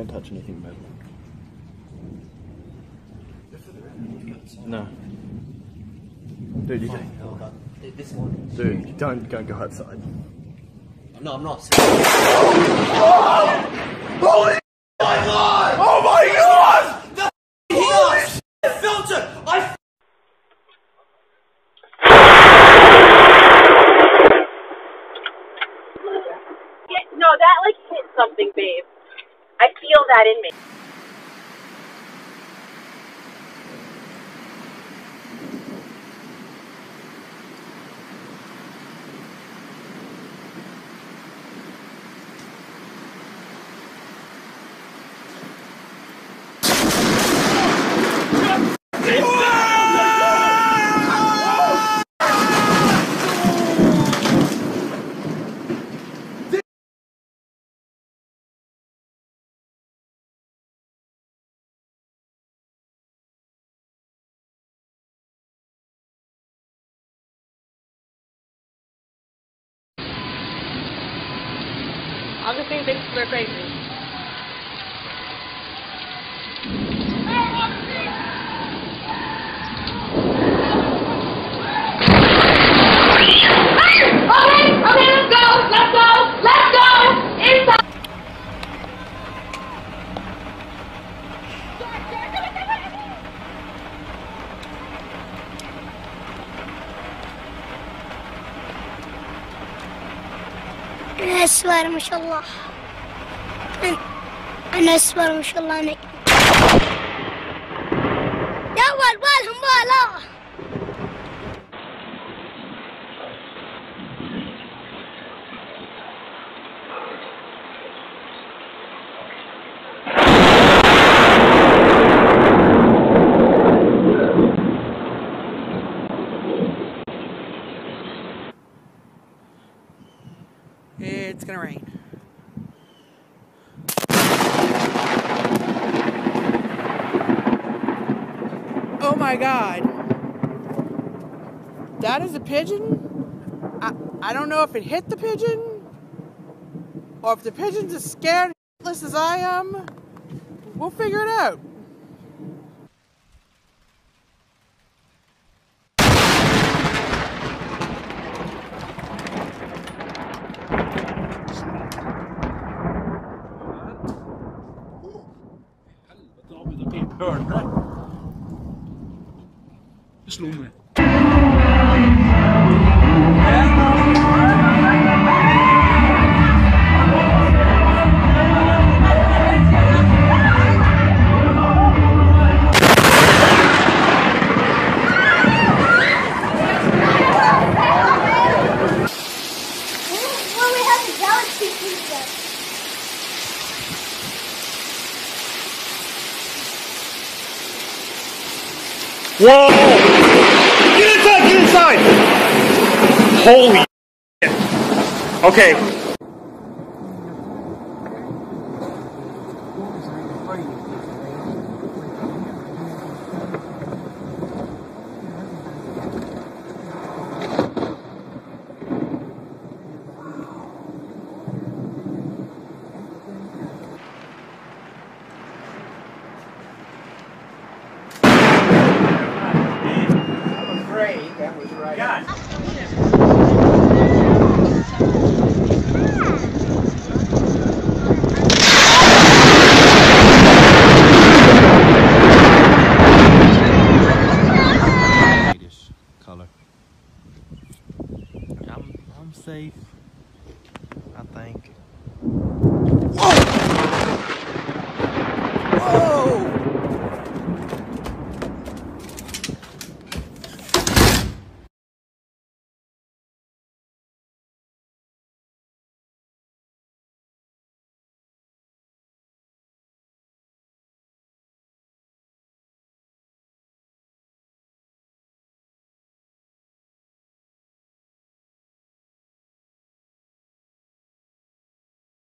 Don't touch anything metal. No. Dude, you can, oh, This one. dude, don't don't go outside. No, I'm not. Holy! Oh my god! filter! I Yeah, no, that like hit something, babe. I feel that in me. Augustine thinks we're crazy. أنا أسوار ما شاء الله. أنا- أنا أسوار ما شاء الله. أنا يا ولد بالهم my god. That is a pigeon? I, I don't know if it hit the pigeon or if the pigeon's as scared as I am. We'll figure it out. Well, we have the galaxy pizza. Whoa! Get inside! Get inside! Holy shit. Okay. That was safe.